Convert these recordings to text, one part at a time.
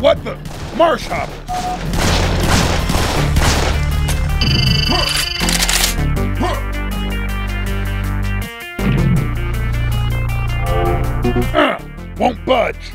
What the? Marsh hopper! Uh, won't budge.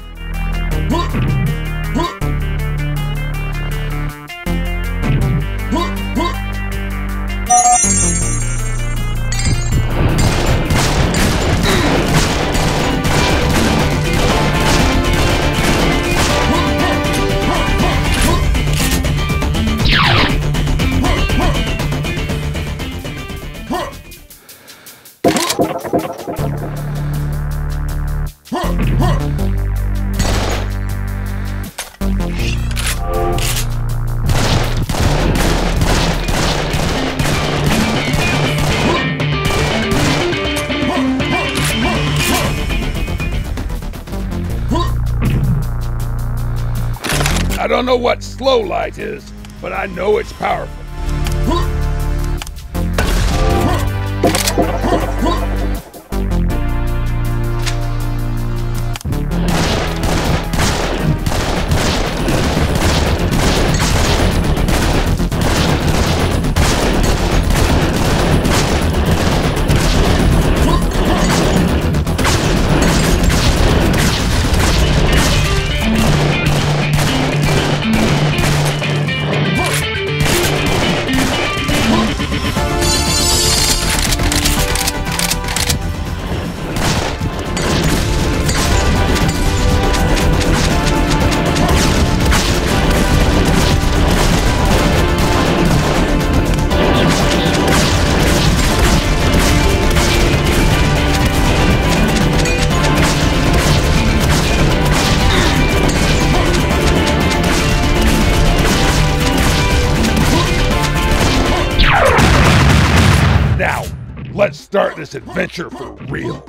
Don't know what slow light is, but I know it's powerful. Now, let's start this adventure for real.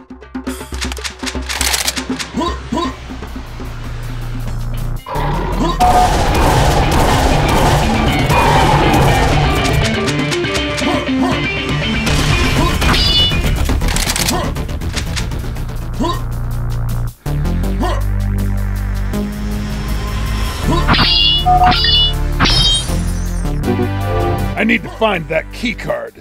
I need to find that key card.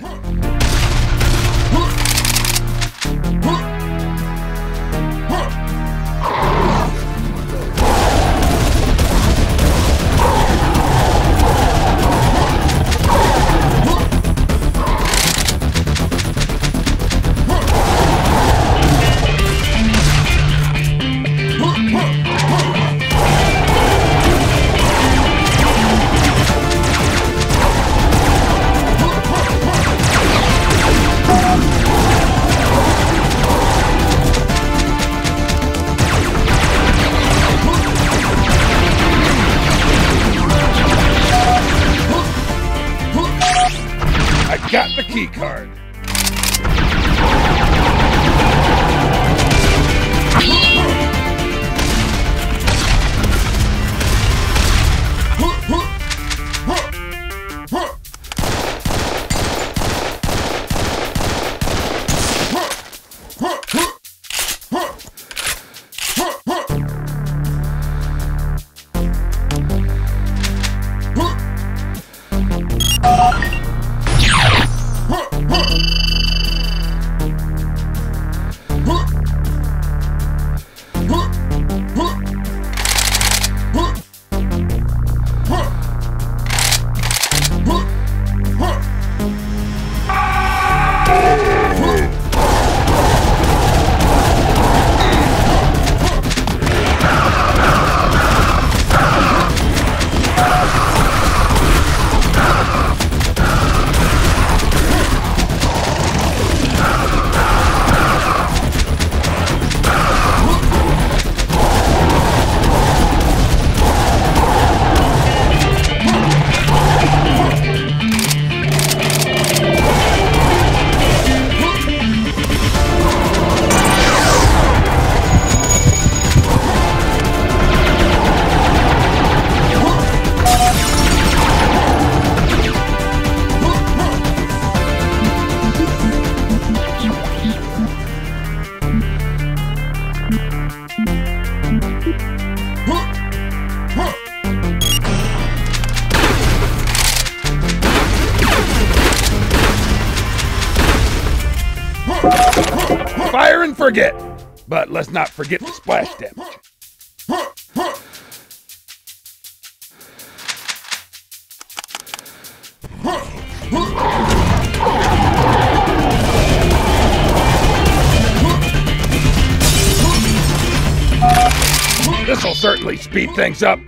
Got the key card. Forget. But let's not forget the splash damage. This'll certainly speed things up.